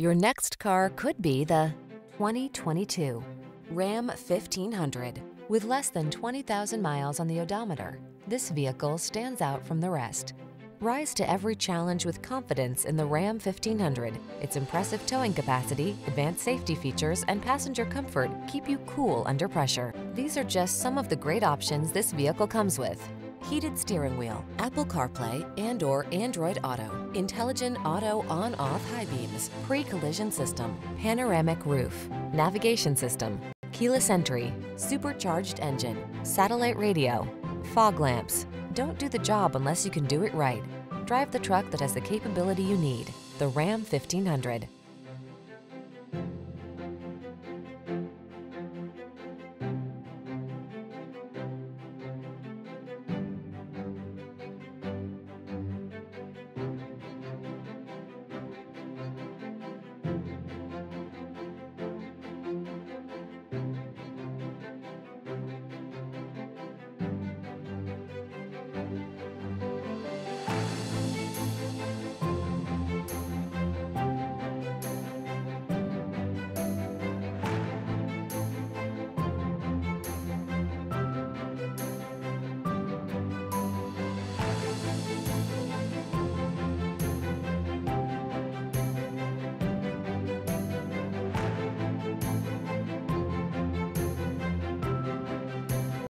Your next car could be the 2022 Ram 1500. With less than 20,000 miles on the odometer, this vehicle stands out from the rest. Rise to every challenge with confidence in the Ram 1500. Its impressive towing capacity, advanced safety features, and passenger comfort keep you cool under pressure. These are just some of the great options this vehicle comes with. Heated steering wheel, Apple CarPlay and or Android Auto, intelligent auto on-off high beams, pre-collision system, panoramic roof, navigation system, keyless entry, supercharged engine, satellite radio, fog lamps. Don't do the job unless you can do it right. Drive the truck that has the capability you need. The Ram 1500.